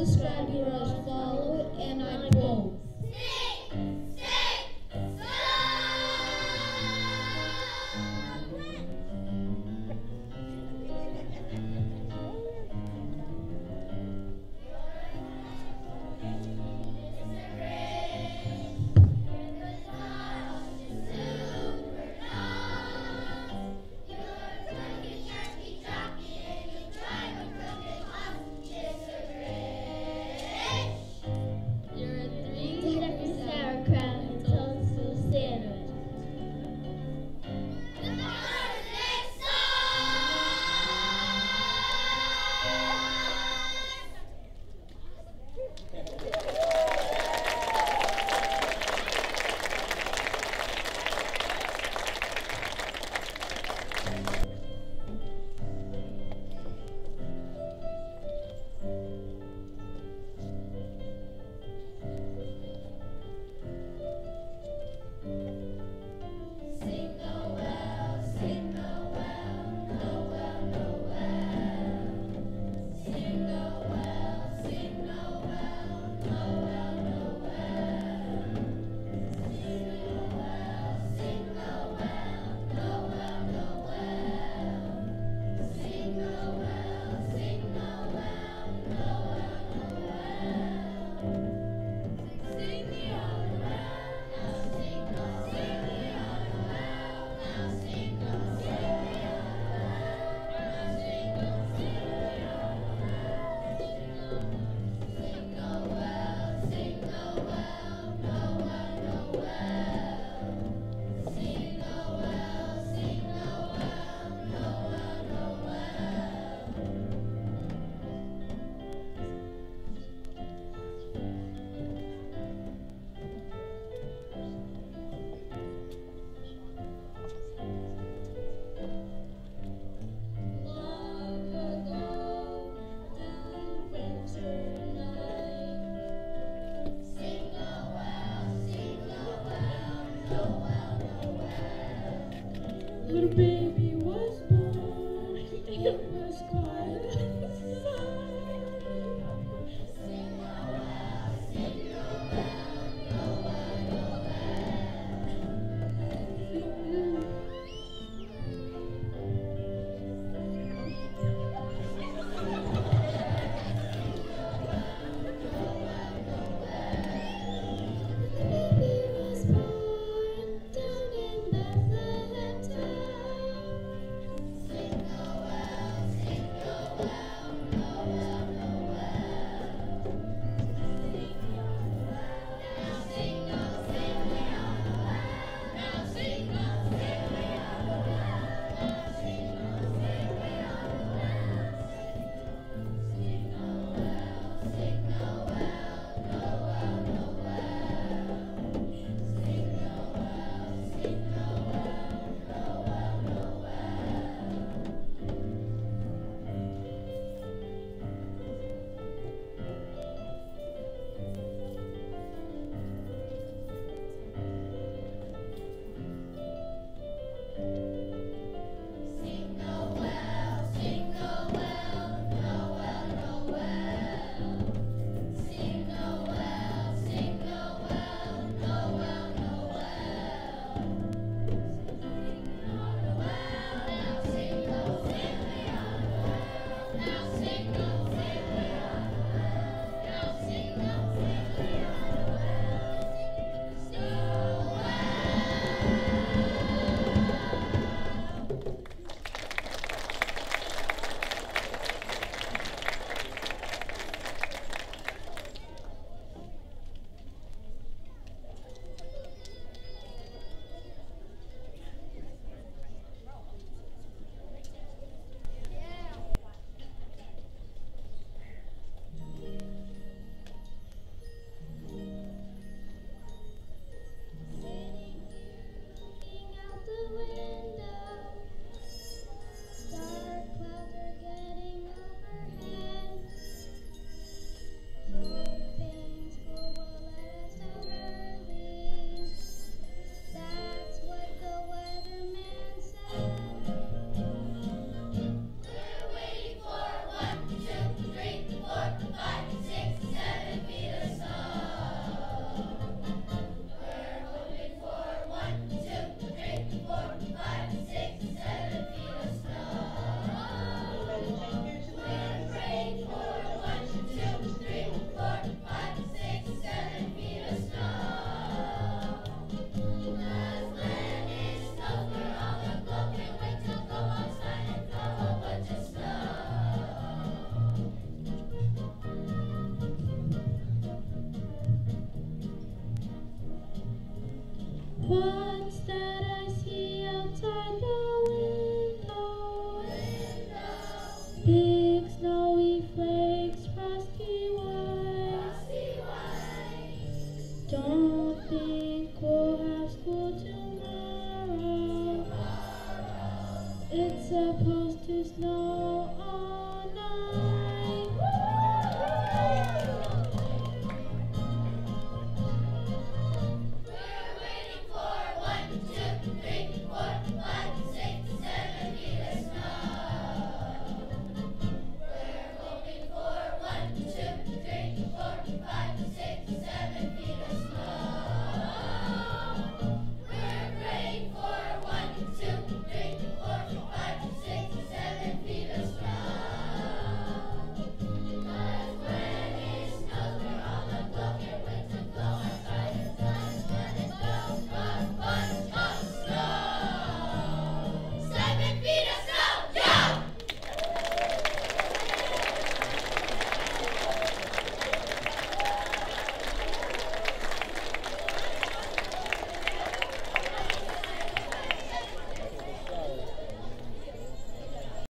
That best Noel.